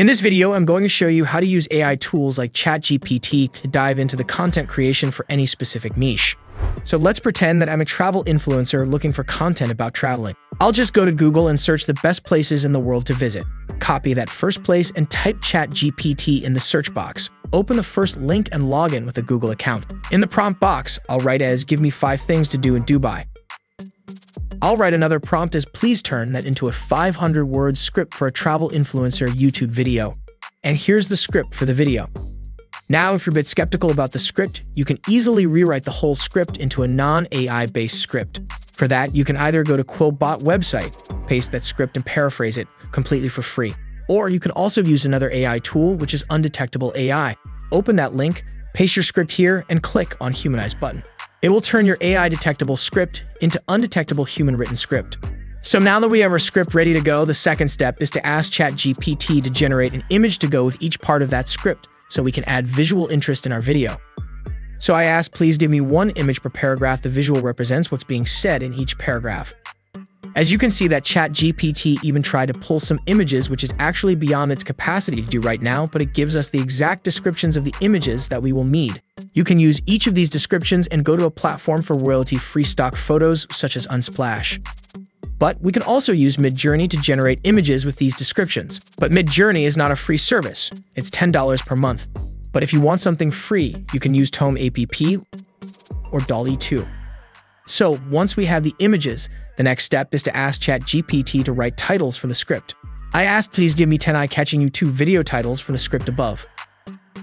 In this video, I'm going to show you how to use AI tools like ChatGPT to dive into the content creation for any specific niche. So let's pretend that I'm a travel influencer looking for content about traveling. I'll just go to Google and search the best places in the world to visit. Copy that first place and type ChatGPT in the search box. Open the first link and log in with a Google account. In the prompt box, I'll write as give me five things to do in Dubai. I'll write another prompt as please turn that into a 500 word script for a travel influencer YouTube video. And here's the script for the video. Now, if you're a bit skeptical about the script, you can easily rewrite the whole script into a non-AI based script. For that, you can either go to Quillbot website, paste that script and paraphrase it completely for free. Or you can also use another AI tool, which is Undetectable AI. Open that link, paste your script here, and click on Humanize button. It will turn your AI detectable script into undetectable human written script. So now that we have our script ready to go, the second step is to ask ChatGPT to generate an image to go with each part of that script so we can add visual interest in our video. So I asked, please give me one image per paragraph the visual represents what's being said in each paragraph. As you can see that ChatGPT even tried to pull some images which is actually beyond its capacity to do right now, but it gives us the exact descriptions of the images that we will need. You can use each of these descriptions and go to a platform for royalty-free stock photos such as Unsplash. But we can also use Midjourney to generate images with these descriptions. But Midjourney is not a free service. It's $10 per month. But if you want something free, you can use Tome APP or DALL-E 2. So once we have the images, the next step is to ask ChatGPT to write titles for the script. I asked please give me 10 eye-catching YouTube video titles from the script above.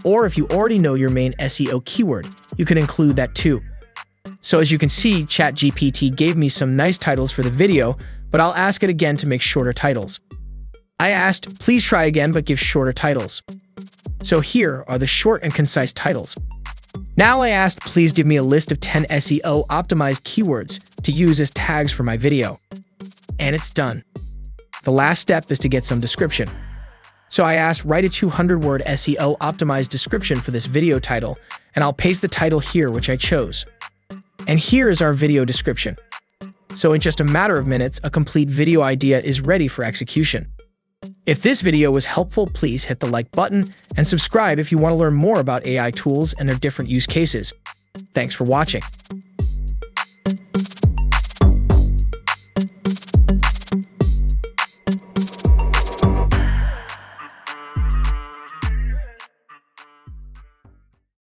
Or if you already know your main SEO keyword, you can include that too. So as you can see, ChatGPT gave me some nice titles for the video, but I'll ask it again to make shorter titles. I asked, please try again but give shorter titles. So here are the short and concise titles. Now I asked please give me a list of 10 SEO optimized keywords to use as tags for my video. And it's done. The last step is to get some description. So I asked write a 200 word SEO optimized description for this video title, and I'll paste the title here which I chose. And here is our video description. So in just a matter of minutes, a complete video idea is ready for execution. If this video was helpful, please hit the like button and subscribe if you want to learn more about AI tools and their different use cases. Thanks for watching.